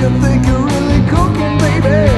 you think you're really cooking, baby?